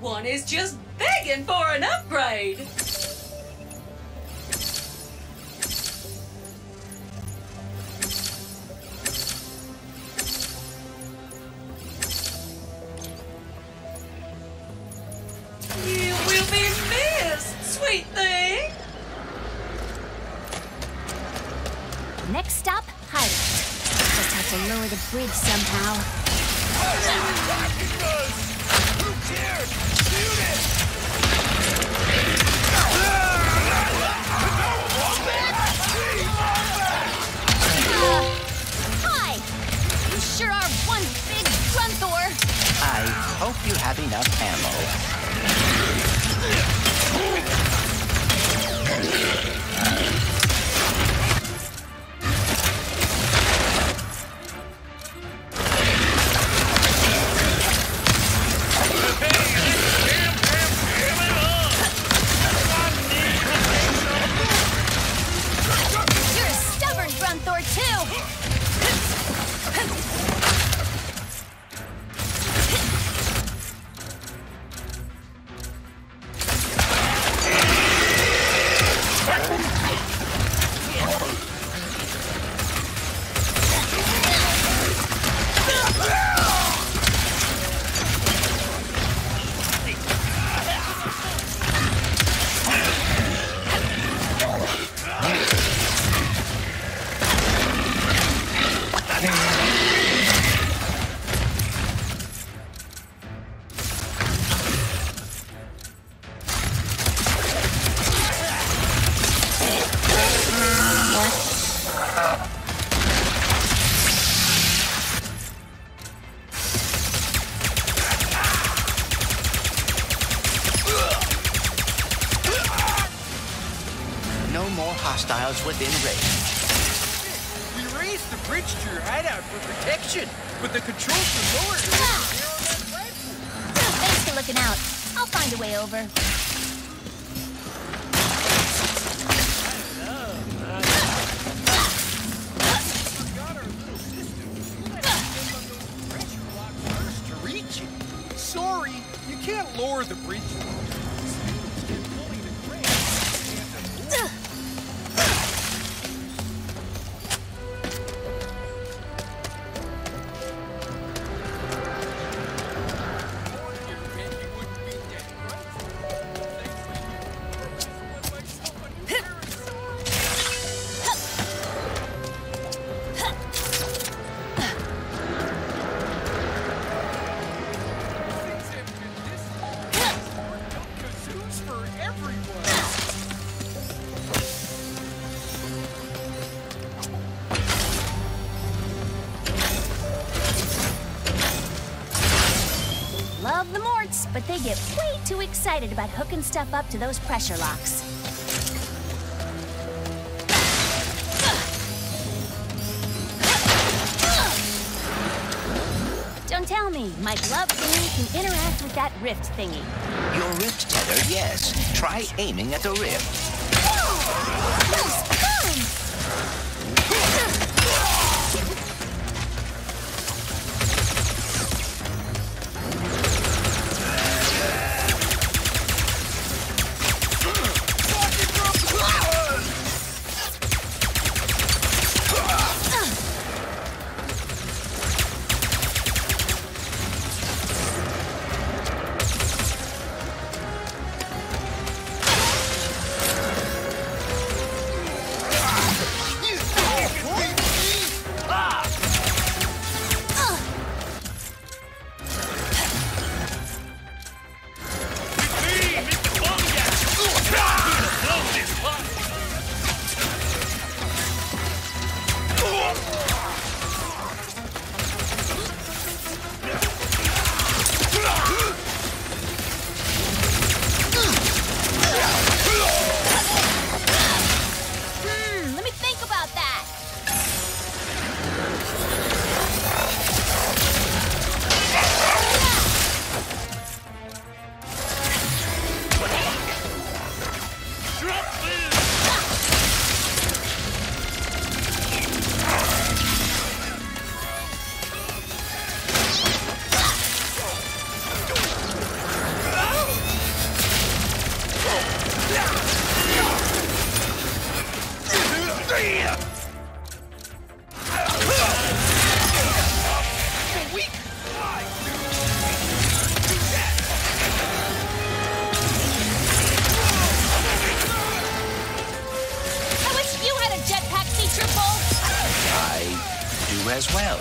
one is just begging for an upgrade. Bridge to your hideout for protection, but the controls were lowered. to zero that rifle. Thanks for looking out. I'll find a way over. Forgot our little system. We'll have to step on those pressure first to reach it. Sorry, you can't lower the bridge. But they get way too excited about hooking stuff up to those pressure locks. Don't tell me, my glove thingy can interact with that rift thingy. Your rift tether, yes. Try aiming at the rift. As well.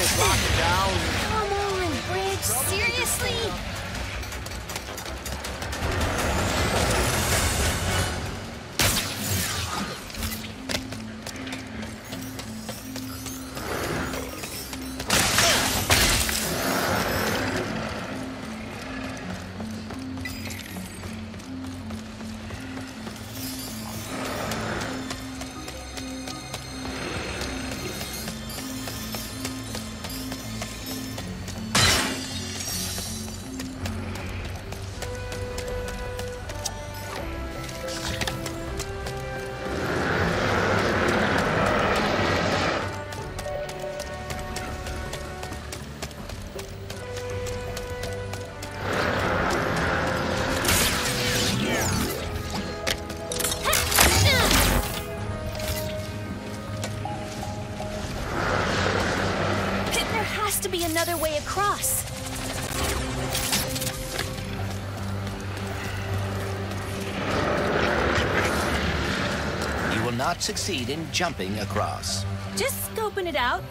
Finished locking down. Come on, bridge. Seriously? Not succeed in jumping across. Just scoping it out.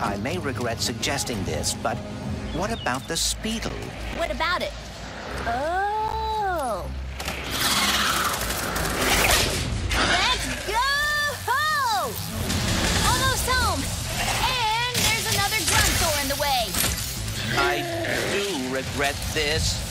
I may regret suggesting this, but what about the Speedle? What about it? Oh. Let's go! Almost home. And there's another Grunthor in the way. I do regret this.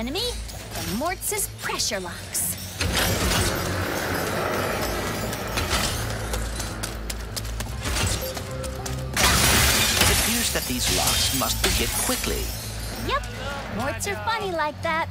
Enemy, the Mortz's pressure locks. It appears that these locks must be hit quickly. Yep, Morts are funny like that.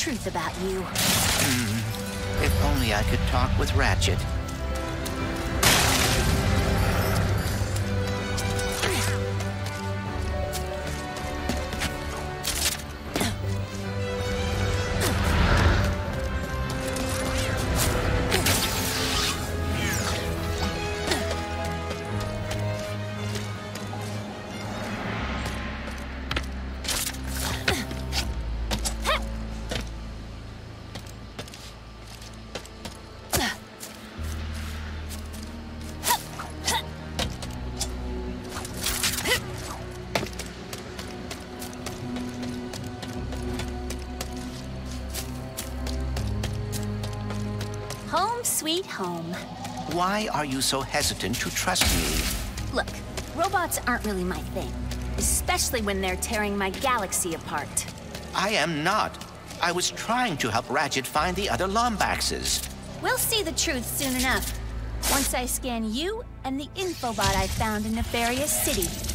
Truth about you. Hmm. If only I could talk with Ratchet. Home. Why are you so hesitant to trust me? Look, robots aren't really my thing. Especially when they're tearing my galaxy apart. I am not. I was trying to help Ratchet find the other Lombaxes. We'll see the truth soon enough. Once I scan you and the infobot I found in Nefarious City.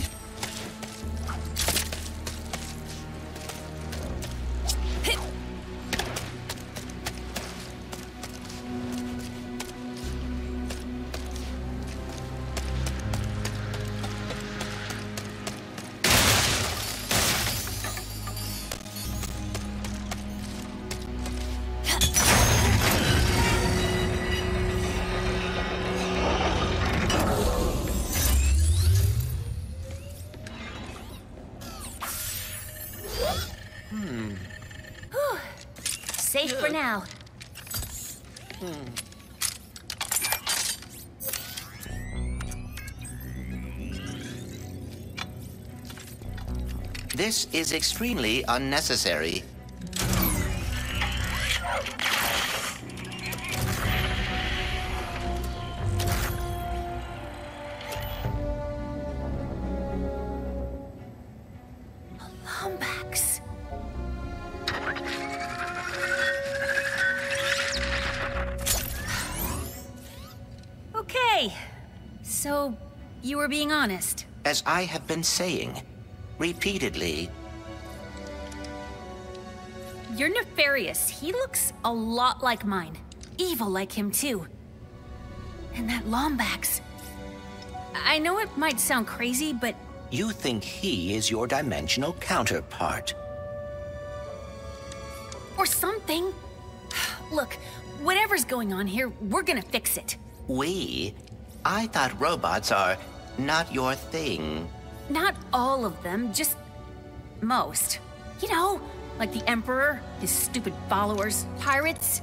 This is extremely unnecessary. Okay. So, you were being honest. As I have been saying repeatedly, Your Nefarious. He looks a lot like mine. Evil like him, too. And that Lombax. I know it might sound crazy, but you think he is your dimensional counterpart. or something. Look, whatever's going on here, we're gonna fix it. We? I thought robots are not your thing. Not all of them, just most. You know, like the Emperor, his stupid followers, pirates.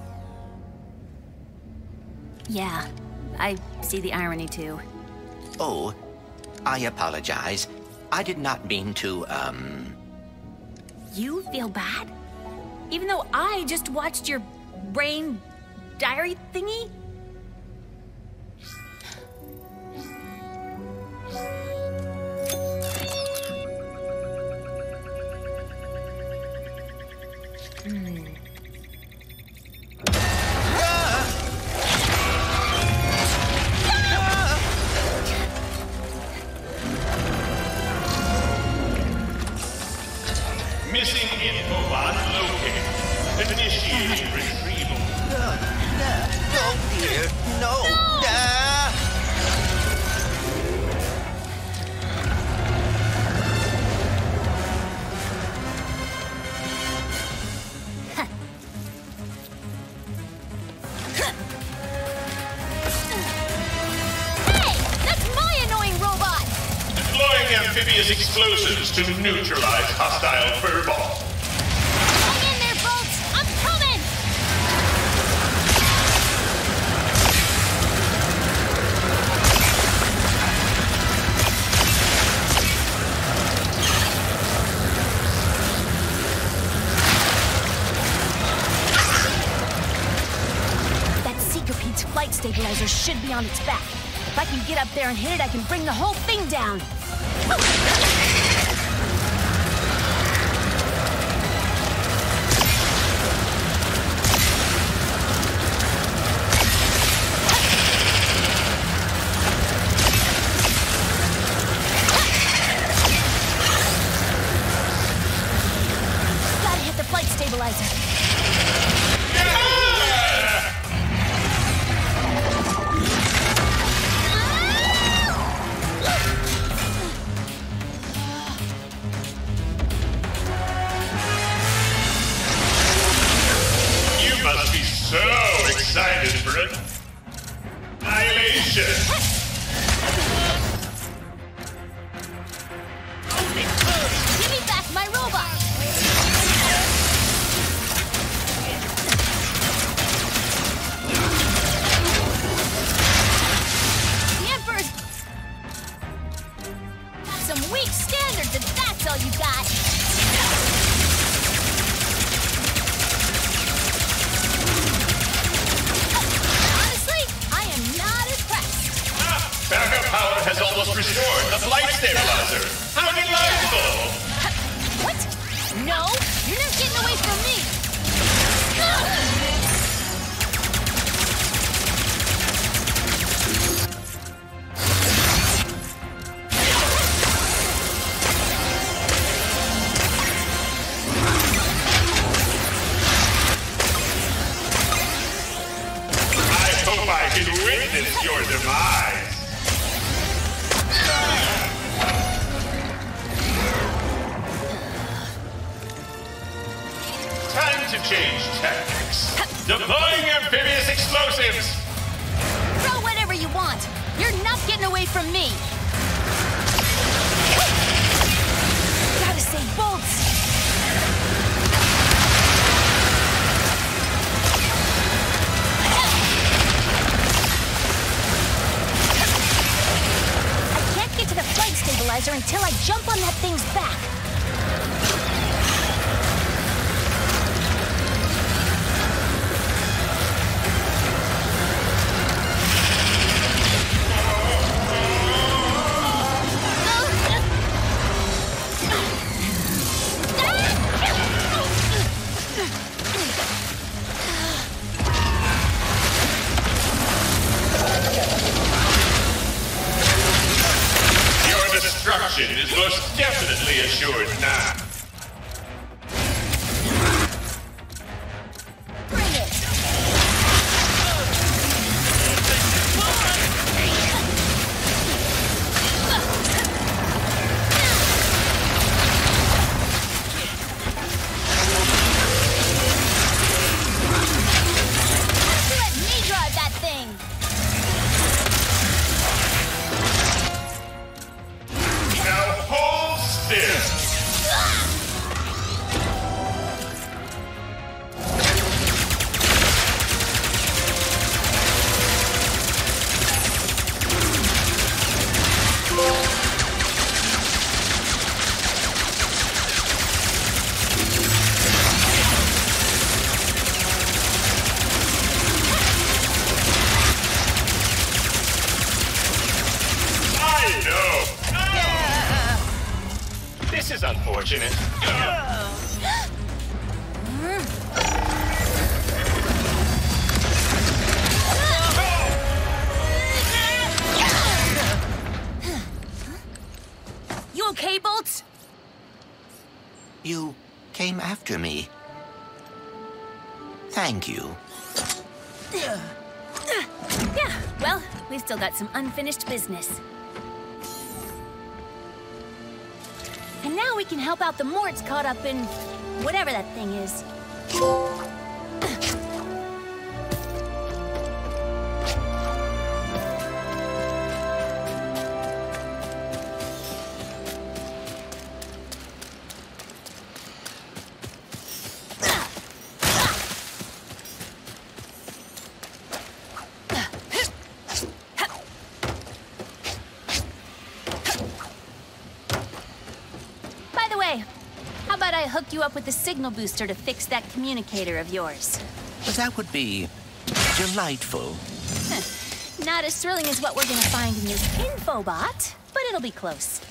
Yeah, I see the irony too. Oh, I apologize. I did not mean to, um. You feel bad? Even though I just watched your brain diary thingy? Stabilizer should be on its back. If I can get up there and hit it, I can bring the whole thing down. Gotta No, flight until I jump on that thing's back. This is unfortunate. You okay, Bolts? You came after me. Thank you. Yeah, well, we've still got some unfinished business. And now we can help out the Morts caught up in whatever that thing is. Hook you up with the signal booster to fix that communicator of yours? That would be delightful. Not as thrilling as what we're gonna find in this infobot, but it'll be close.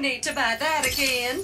Need to buy that again.